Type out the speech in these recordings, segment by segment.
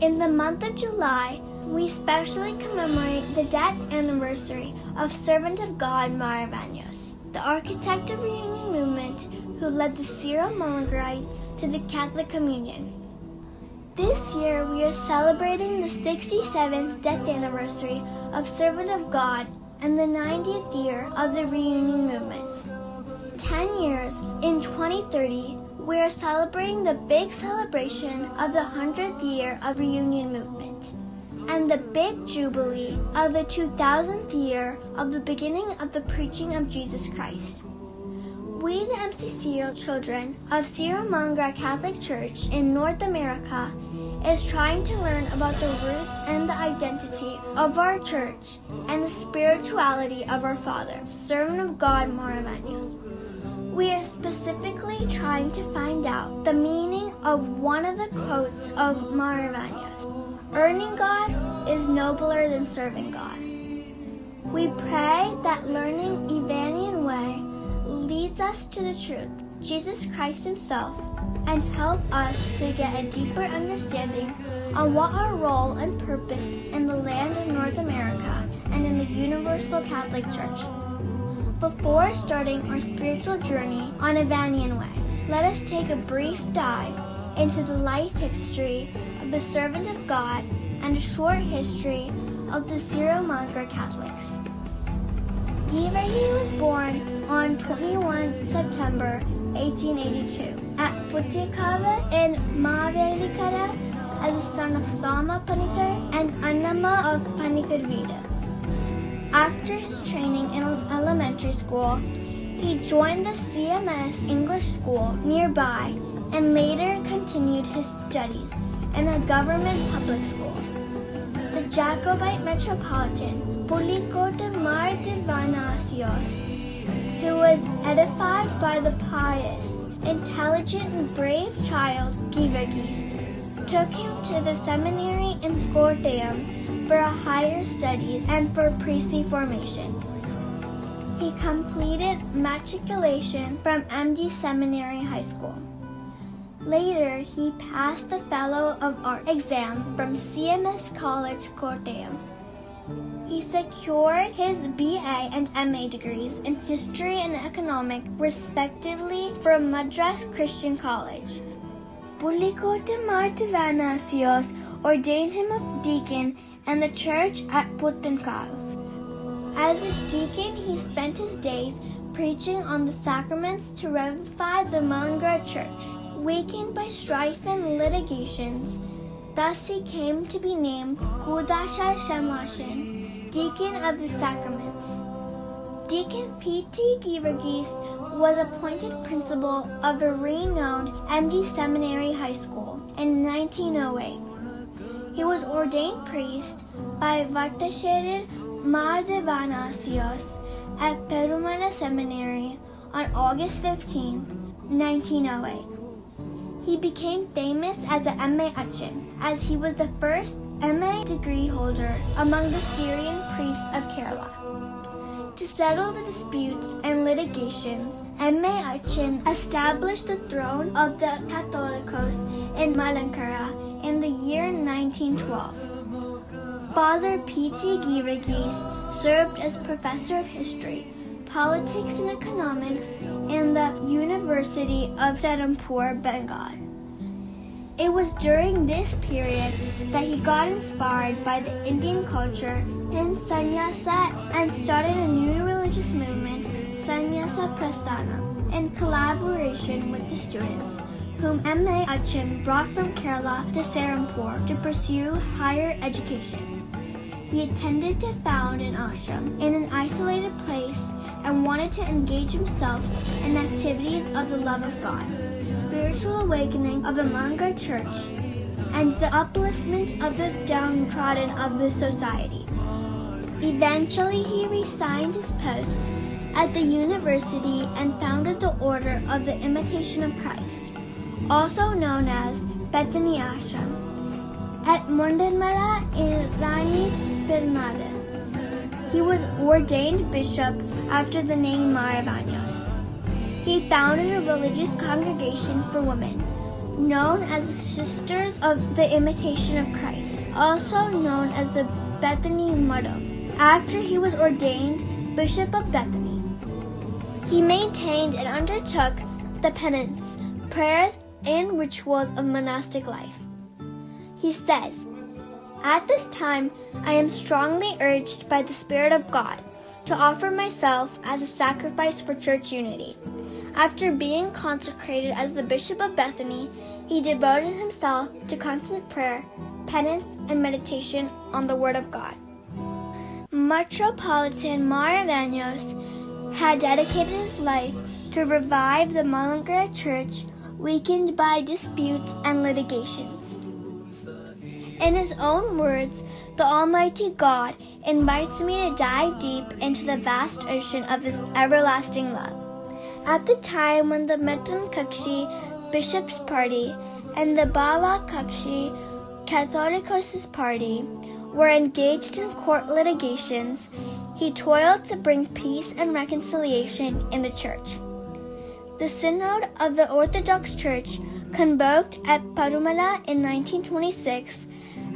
In the month of July, we specially commemorate the death anniversary of Servant of God Mar Ivanios, the architect of Reunion Movement who led the Syro-Malankarites to the Catholic Communion. This year, we are celebrating the 67th death anniversary of Servant of God and the 90th year of the Reunion Movement. Ten years in 2030, we are celebrating the big celebration of the 100th year of Reunion Movement and the big jubilee of the 2000th year of the beginning of the preaching of Jesus Christ. We, the MCCL children of Syro-Malankara Catholic Church in North America, is trying to learn about the roots and the identity of our church and the spirituality of our Father, Servant of God Mar Ivanios. We are specifically trying to find out the meaning of one of the quotes of Mar Ivanios. Earning God is nobler than serving God. We pray that learning Ivanian way leads us to the truth, Jesus Christ Himself, and help us to get a deeper understanding on what our role and purpose in the land of North America and in the Universal Catholic Church. Before starting our spiritual journey on Ivanian Way, let us take a brief dive into the life history of the servant of God and a short history of the Syro-Malankara Catholics. Givergi was born on 21 September 1882 at Putikava in Mavelikara as the son of Thama Panikar and Annama of Panikarvida. After his training in elementary school, he joined the CMS English school nearby and later continued his studies in a government public school. The Jacobite metropolitan Pulikota Mardivanasios, who was edified by the pious, intelligent, and brave child Givergis, took him to the seminary in Kottayam for higher studies and for priestly formation. He completed matriculation from MD Seminary High School. Later, he passed the Fellow of Art exam from CMS College, Kottayam. He secured his BA and MA degrees in history and economics, respectively, from Madras Christian College. Pulikota Martivanasios ordained him a deacon in the church at Puttankav. As a deacon, he spent his days preaching on the sacraments to revivify the Malankara church. Weakened by strife and litigations, thus he came to be named Kudasha Shamashin, Deacon of the Sacraments. Deacon P.T. Givergis was appointed principal of the renowned MD Seminary High School in 1908. He was ordained priest by Vartasherid Madhavanasios at Parumala Seminary on August 15, 1908. He became famous as a MA Achin, as he was the first MA degree holder among the Syrian priests of Kerala. To settle the disputes and litigations, M.A. Achin established the throne of the Catholicos in Malankara in the year 1912. Father P.T. Givergis served as professor of history, politics and economics in the University of Serampore, Bengal. It was during this period that he got inspired by the Indian culture in Sannyasa and started a new religious movement, Sannyasa Prasthana, in collaboration with the students, whom M.A. Achin brought from Kerala to Serampore to pursue higher education. He intended to found an ashram in an isolated place and wanted to engage himself in activities of the love of God, spiritual awakening of the Malankara Church, and the upliftment of the downtrodden of the society. Eventually, he resigned his post at the university and founded the Order of the Imitation of Christ, also known as Bethany Ashram, at Mundanmala in Rani Pilmada. He was ordained bishop after the name Mar Ivanios. He founded a religious congregation for women, known as the Sisters of the Imitation of Christ, also known as the Bethany Motto, after he was ordained Bishop of Bethany. He maintained and undertook the penance, prayers, and rituals of monastic life. He says, At this time, I am strongly urged by the Spirit of God to offer myself as a sacrifice for church unity. After being consecrated as the Bishop of Bethany, he devoted himself to constant prayer, penance, and meditation on the Word of God. Metropolitan Mar Ivanios had dedicated his life to revive the Malankara Church weakened by disputes and litigations. In his own words, the Almighty God invites me to dive deep into the vast ocean of His everlasting love. At the time when the Metan Kakshi Bishop's Party and the Baba Kakshi Catholicos' Party were engaged in court litigations, he toiled to bring peace and reconciliation in the church. The Synod of the Orthodox Church, convoked at Parumala in 1926,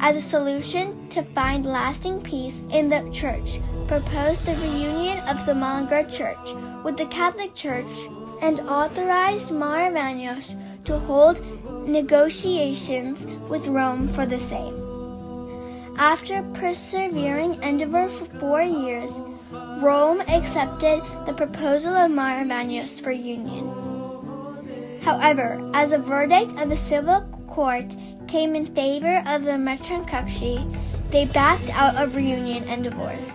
as a solution to find lasting peace in the church, proposed the reunion of the Malankara Church with the Catholic Church and authorized Mar Ivanios to hold negotiations with Rome for the same. After persevering endeavor for four years, Rome accepted the proposal of Mar Ivanios for union. However, as a verdict of the civil court came in favor of the Metron Kakshi, they backed out of reunion and divorce.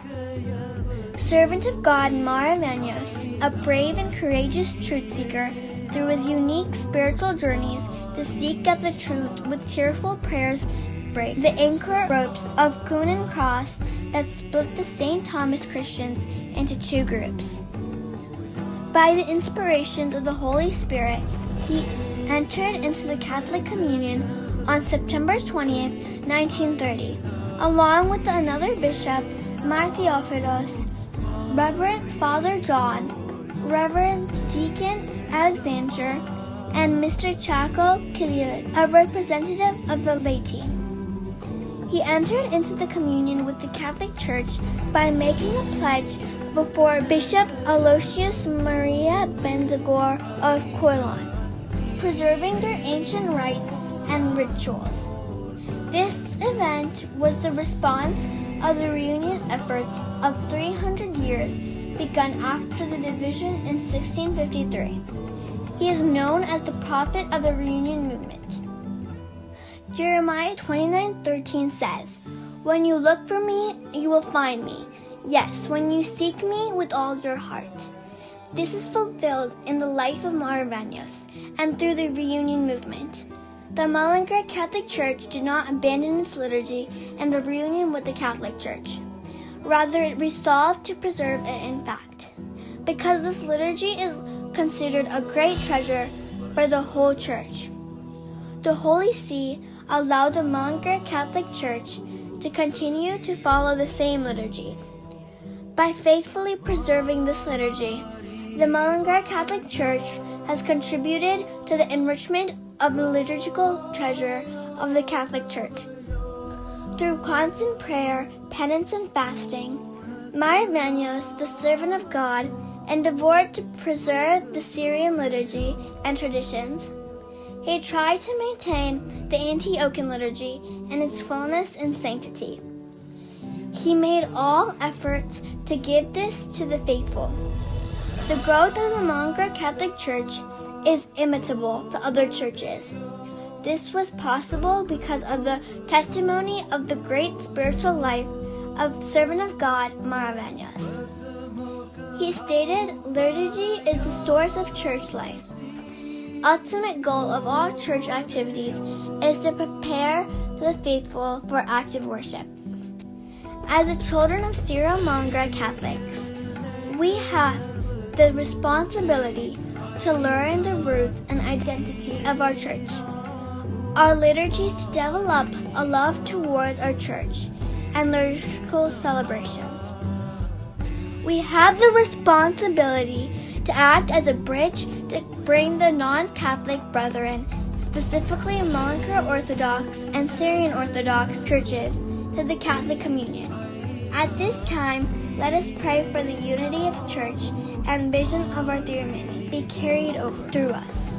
Servant of God Mar Ivanios, a brave and courageous truth seeker, through his unique spiritual journeys to seek out the truth with tearful prayers, break the anchor ropes of Coonan Cross that split the St. Thomas Christians into two groups. By the inspirations of the Holy Spirit, he entered into the Catholic Communion on September 20th, 1930, along with another bishop, Mar Theophilos, Reverend Father John, Reverend Deacon Alexander, and Mr. Chaco Kirilik, a representative of the laity. He entered into the communion with the Catholic Church by making a pledge before Bishop Aloysius Maria Benziger of Quilon, preserving their ancient rites and rituals. This event was the response of the reunion efforts of 300 years begun after the division in 1653. He is known as the prophet of the reunion movement. Jeremiah 29:13 says, "When you look for me, you will find me. Yes, when you seek me with all your heart." This is fulfilled in the life of Mar Ivanios and through the reunion movement. The Malankara Catholic Church did not abandon its liturgy and the reunion with the Catholic Church. Rather, it resolved to preserve it in fact, because this liturgy is considered a great treasure for the whole Church. The Holy See allowed the Malankara Catholic Church to continue to follow the same liturgy. By faithfully preserving this liturgy, the Malankara Catholic Church has contributed to the enrichment of the liturgical treasure of the Catholic Church. Through constant prayer, penance, and fasting, Mar Ivanios, the servant of God, endeavored to preserve the Syrian liturgy and traditions. He tried to maintain the Antiochian liturgy and its fullness and sanctity. He made all efforts to give this to the faithful. The growth of the Malankara Catholic Church is imitable to other churches. This was possible because of the testimony of the great spiritual life of servant of God Mar Ivanios. He stated liturgy is the source of church life. Ultimate goal of all church activities is to prepare the faithful for active worship. As the children of Syro Malankara Catholics, we have the responsibility to learn the roots and identity of our church. Our liturgies to develop a love towards our church and liturgical celebrations. We have the responsibility to act as a bridge to bring the non Catholic brethren specifically Malankara Orthodox and Syrian Orthodox churches, to the Catholic Communion. At this time, let us pray for the unity of church and vision of our theophany be carried over through us.